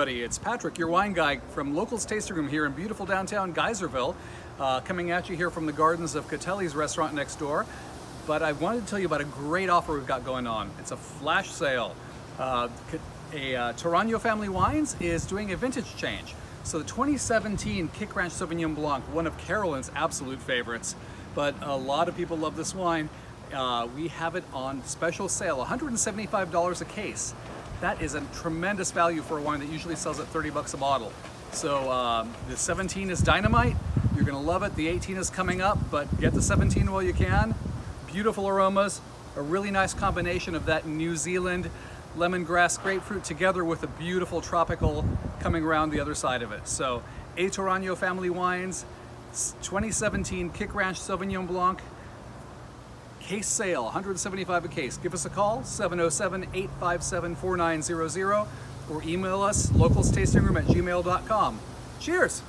Everybody, it's Patrick, your wine guy from Locals Tasting Room here in beautiful downtown Geyserville, uh, coming at you here from the gardens of Catelli's restaurant next door. But I wanted to tell you about a great offer we've got going on. It's a flash sale. Uh, a uh, Toraño Family Wines is doing a vintage change. So the 2017 Kick Ranch Sauvignon Blanc, one of Carolyn's absolute favorites, but a lot of people love this wine. Uh, we have it on special sale, $175 a case that is a tremendous value for a wine that usually sells at 30 bucks a bottle. So um, the 17 is dynamite. You're gonna love it. The 18 is coming up, but get the 17 while you can. Beautiful aromas, a really nice combination of that New Zealand lemongrass grapefruit together with a beautiful tropical coming around the other side of it. So A Toraño Family Wines, 2017 Kick Ranch Sauvignon Blanc, case sale, 175 a case. Give us a call, 707-857-4900, or email us, localstastingroom at gmail.com. Cheers!